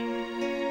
Música